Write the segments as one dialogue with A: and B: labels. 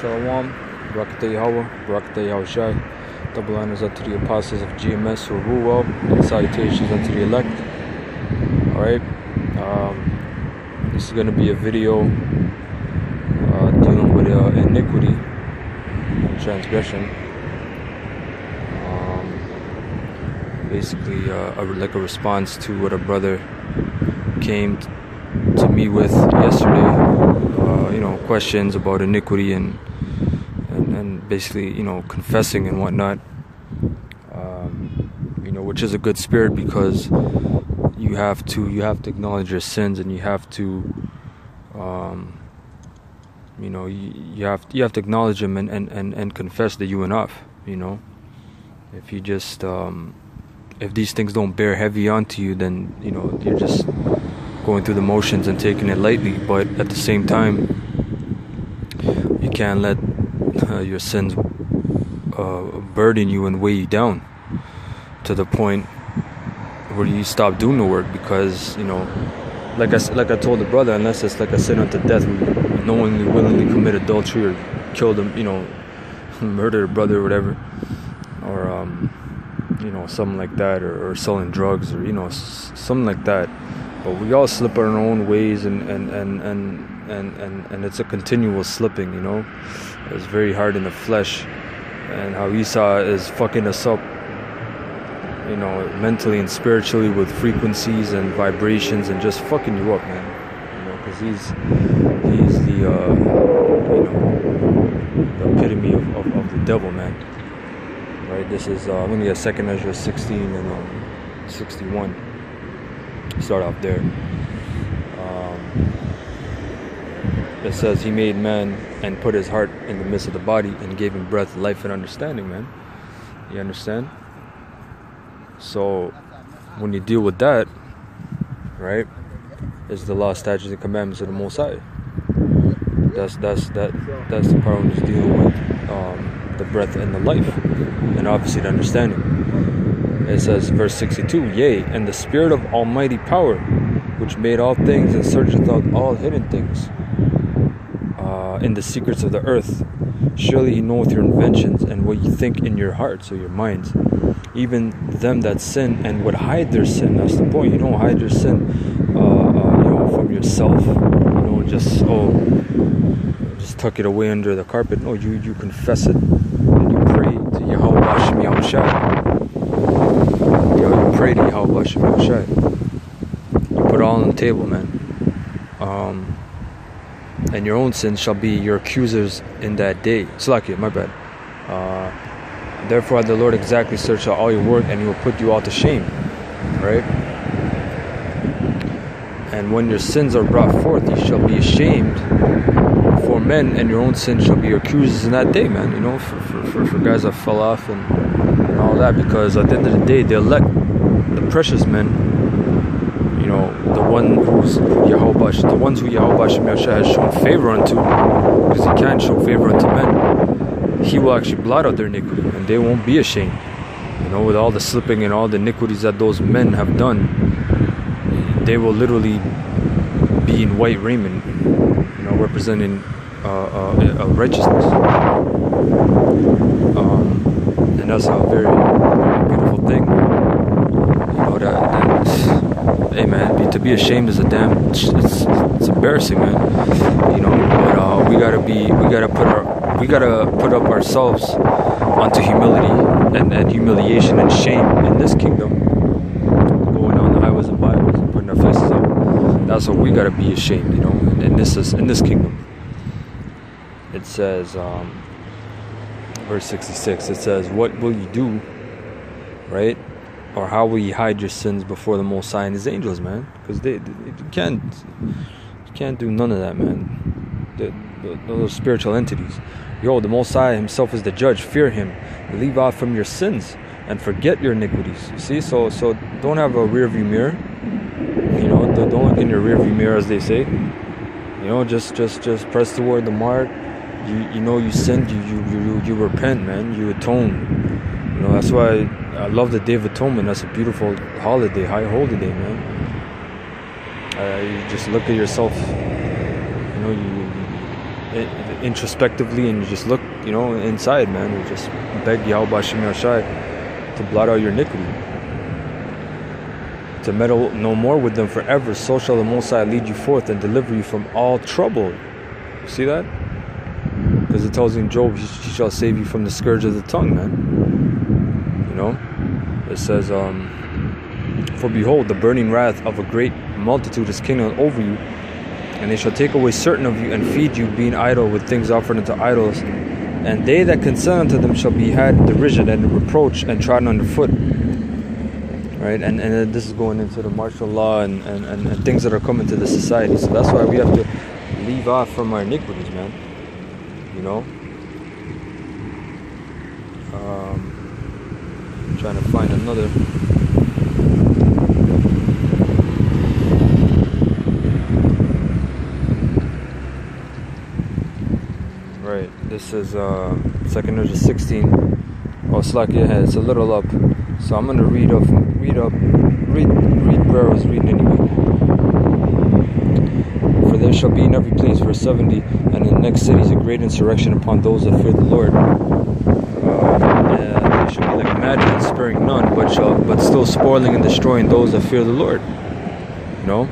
A: Shalom, Barakatah Yahweh, Barakatah Yahushai. Double honors unto the apostles of GMS rule well, and salutations unto the elect. Alright, um, this is going to be a video uh, dealing with uh, iniquity and transgression. Um, basically, uh, like a response to what a brother came to me with yesterday. Uh, you know, questions about iniquity and and basically you know confessing and whatnot um, you know which is a good spirit because you have to you have to acknowledge your sins and you have to um, you know you, you have you have to acknowledge them and, and, and, and confess that you enough you know if you just um, if these things don't bear heavy onto you then you know you're just going through the motions and taking it lightly but at the same time you can't let uh, your sins uh, burden you and weigh you down to the point where you stop doing the work because you know like I like I told the brother unless it's like a sin unto death knowingly willingly commit adultery or kill them you know murder a brother or whatever or um, you know something like that or, or selling drugs or you know s- something like that but we all slip our own ways and and and and and, and, and it's a continual slipping you know? It's very hard in the flesh. And how esau is fucking us up you know mentally and spiritually with frequencies and vibrations and just fucking you up man. You know because he's he's the uh you know the epitome of, of, of the devil man. Right? This is uh i'm gonna get second Esdras 16 and um, 61 start off there. Um, it says he made man and put his heart in the midst of the body and gave him breath, life, and understanding. Man, you understand? So when you deal with that, right, is the law, statutes, and commandments of the Most High. That's that's that that's the part when he's dealing with um, the breath and the life, and obviously the understanding it says verse 62 yea and the spirit of almighty power which made all things and searcheth out all hidden things uh, in the secrets of the earth. Surely he knoweth your inventions and what you think in your hearts or your minds. Even them that sin and would hide their sin. That's the point. You don't hide your sin uh, uh, you know from yourself. You know just oh just tuck it away under the carpet. No you you confess it and you pray to Yahweh Hashem Yahushua You to Yahweh. You put all on the table, man. Um, and your own sins shall be your accusers in that day. Slack it, my bad. Uh, therefore, the Lord exactly search out all your work, and He will put you all to shame. Right? And when your sins are brought forth, you shall be ashamed for men, and your own sins shall be your accusers in that day, man. You know, for, for, for, for guys that fell off and, and all that, because at the end of the day, the elect, the precious men, you know, the one who's Yahweh, the ones who Yahweh has shown favor unto, because he can't show favor unto men, he will actually blot out their iniquity, and they won't be ashamed. You know, with all the slipping and all the iniquities that those men have done, they will literally be in white raiment, you know, representing uh, uh, righteousness. Um, and that's a very, very beautiful thing. You know that, that hey man, to be ashamed is a damn it's, it's, embarrassing, man. You know, but uh, we gotta be we gotta put our we gotta put up ourselves onto humility and, and humiliation and shame in this kingdom. Going on the highways and byways and putting our faces up. That's what we gotta be ashamed, you know, in this is in this kingdom it says, um, verse 66, it says, What will you do, right? Or how will you hide your sins before the Most High and His angels, man? Because they, they, you can't, you can't do none of that, man. Those spiritual entities. Yo, the Most High Himself is the judge. Fear Him. Leave off from your sins and forget your iniquities. You see, so so don't have a rear view mirror. You know, don't look in your rear view mirror, as they say. You know, just just just press toward the mark you you know you sinned you you you, you repent man you atone you know that's why I love the day of atonement that's a beautiful holiday high holiday man uh, you just look at yourself you know you, you introspectively and you just look, you know, inside, man, and just beg Yahweh Shem Yashai to blot out your iniquity. To meddle no more with them forever, so shall the Most High lead you forth and deliver you from all trouble. See that? Because it tells you in Job, he shall save you from the scourge of the tongue, man. It says, um, For behold, the burning wrath of a great multitude is kindled over you, and they shall take away certain of you and feed you, being idle with things offered unto idols. And they that consent unto them shall be had in derision and reproach and trodden underfoot. Right? And, and this is going into the martial law and, and, and, and things that are coming to the society. So that's why we have to leave off from our iniquities, man. You know? Um, trying to find another. Right. This is uh second Esdras 16. Oh, Slack your head. It's a little up. So I'm gonna read up, read up, read, read where I was reading anyway. For there shall be in every place verse 70, and in the next cities a great insurrection upon those that fear the Lord. Uh, they shall be like madmen, sparing none, but shall, but still spoiling and destroying those that fear the Lord. You know.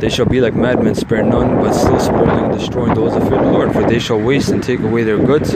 A: They shall be like madmen, spare none, but still spoiling and destroying those that fear the Lord. For they shall waste and take away their goods,